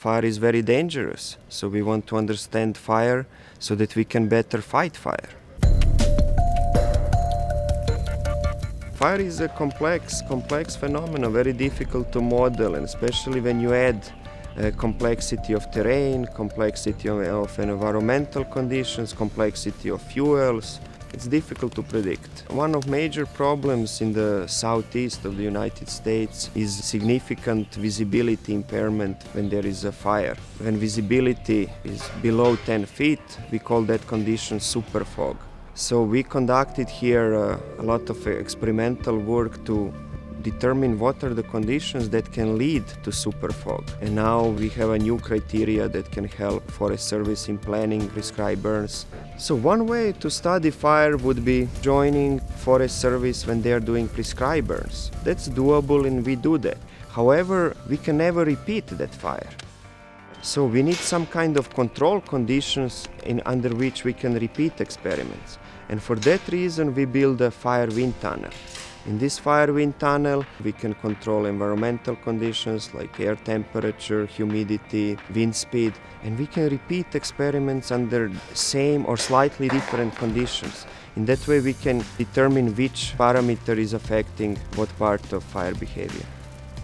Fire is very dangerous, so we want to understand fire so that we can better fight fire. Fire is a complex, complex phenomenon, very difficult to model, and especially when you add uh, complexity of terrain, complexity of, of environmental conditions, complexity of fuels. It's difficult to predict. One of major problems in the southeast of the United States is significant visibility impairment when there is a fire. When visibility is below 10 feet, we call that condition super fog. So we conducted here uh, a lot of experimental work to determine what are the conditions that can lead to super fog. And now we have a new criteria that can help Forest Service in planning prescribed burns. So one way to study fire would be joining Forest Service when they are doing prescribed burns. That's doable and we do that. However, we can never repeat that fire. So we need some kind of control conditions in under which we can repeat experiments. And for that reason we build a fire wind tunnel. In this fire wind tunnel, we can control environmental conditions like air temperature, humidity, wind speed, and we can repeat experiments under same or slightly different conditions. In that way, we can determine which parameter is affecting what part of fire behavior.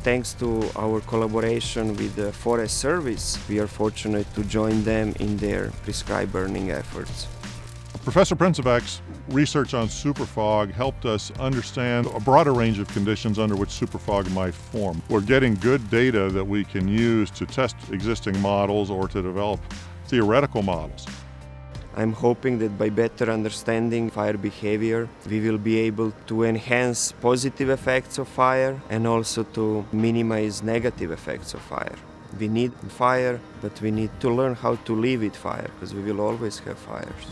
Thanks to our collaboration with the Forest Service, we are fortunate to join them in their prescribed burning efforts. Professor Princevac's research on superfog helped us understand a broader range of conditions under which superfog might form. We're getting good data that we can use to test existing models or to develop theoretical models. I'm hoping that by better understanding fire behavior, we will be able to enhance positive effects of fire and also to minimize negative effects of fire. We need fire, but we need to learn how to live with fire because we will always have fires.